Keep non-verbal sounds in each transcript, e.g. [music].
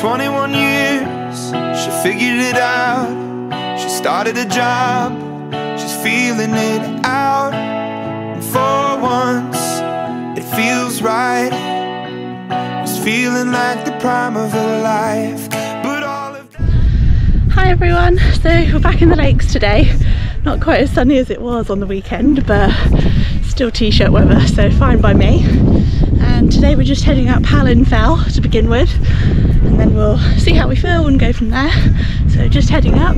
21 years, she figured it out. She started a job, she's feeling it out. And for once, it feels right. It's feeling like the prime of her life. Hi everyone, so we're back in the lakes today. Not quite as sunny as it was on the weekend, but still t-shirt weather, so fine by me. We're just heading up Hallin Fell to begin with, and then we'll see how we feel and go from there. So just heading up.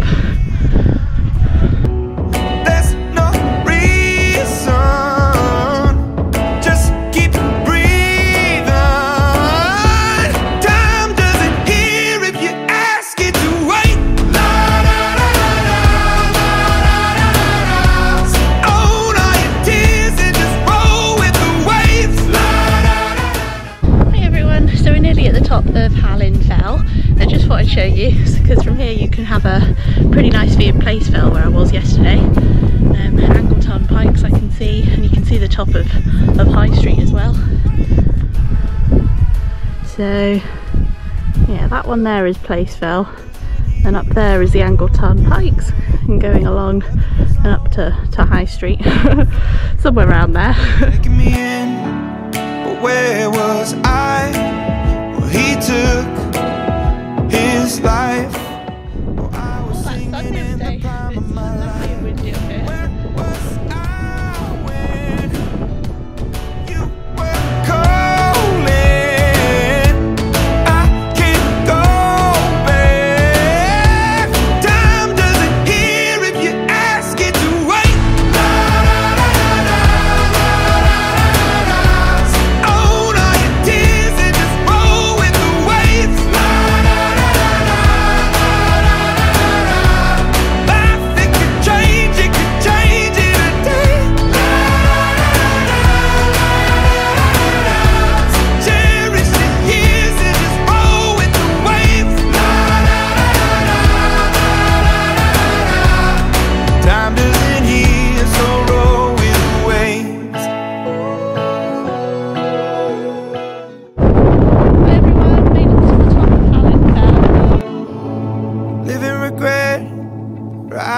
Show you [laughs] because from here you can have a pretty nice view of Place Fell where I was yesterday. Um, Angle Tarn Pikes I can see and you can see the top of, of High Street as well. So yeah that one there is Place Fell and up there is the Angle Tarn Pikes and going along and up to, to High Street [laughs] somewhere around there. where was I? Took his life.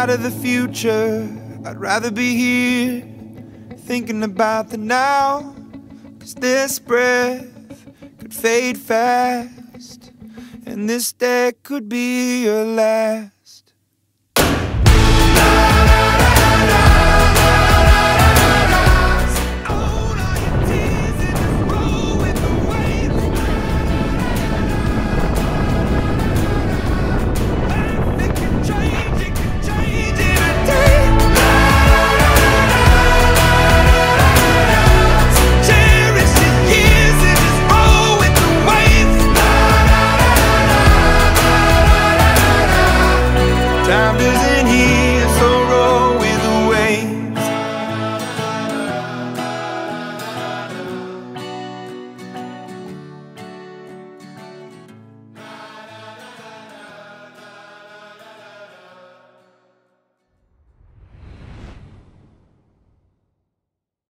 Out of the future. I'd rather be here, thinking about the now. Cause this breath could fade fast, and this day could be your last. time doesn't heal.